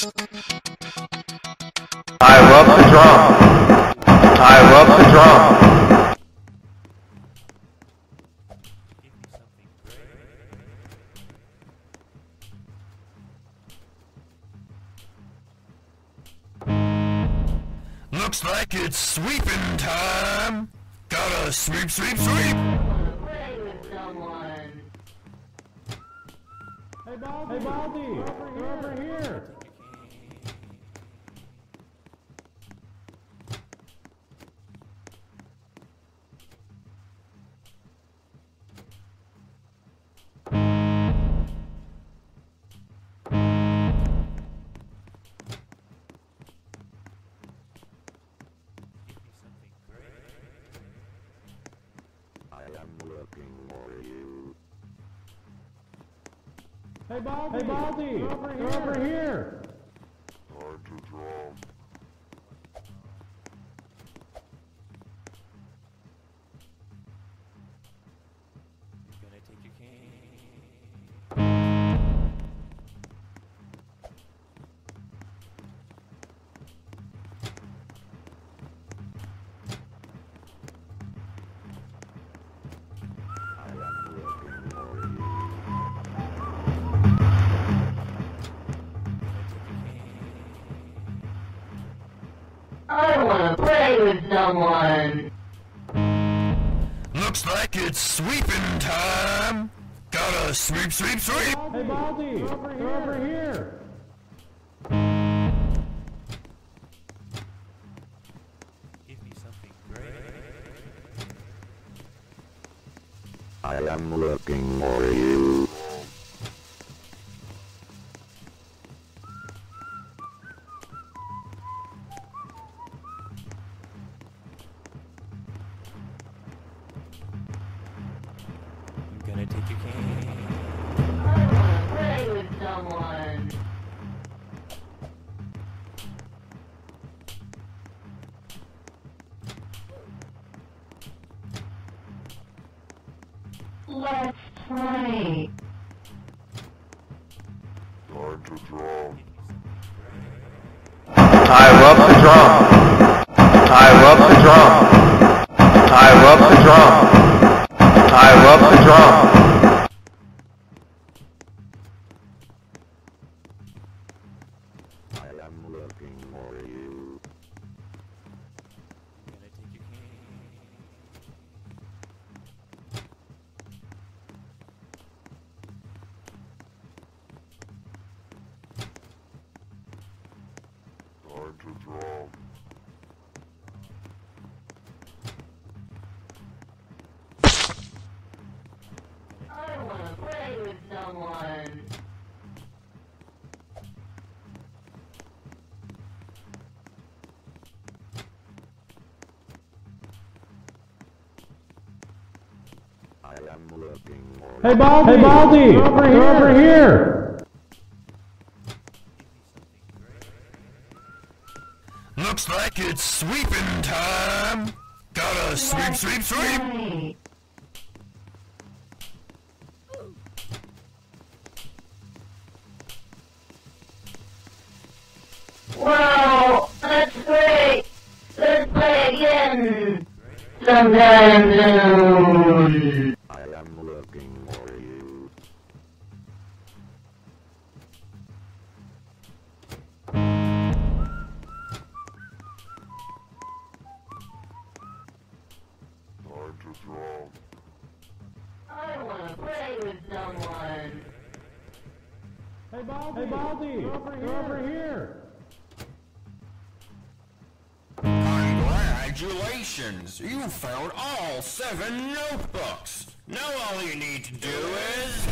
Fire up the drum. I up the drum. Looks like it's sweeping time. Gotta sweep, sweep, sweep. Play with. Hey Baldi! Hey Baldi! Over, over here! Hey Baldi! Hey Baldi! Over here! Over here! I wanna play with someone. Looks like it's sweeping time. Gotta sweep, sweep, sweep. Hey Baldi! Over here! Over here! I am looking for you. Take your cane. I wanna play with someone. Let's play. Fire up the drum. Fire up the drum. Fire up the drum. Fire up the drum. Play with someone. I am looking for Hey Baldi! Hey Baldi! Over here! Over here! Looks like it's sweeping time. Gotta sweep, sweep, sweep. That's great. Let's play again. Sometime soon. I am looking for you. I wanna play with someone. Hey Baldi! Hey Baldi! Over! Over here! Congratulations! You found all seven notebooks. Now all you need to do is...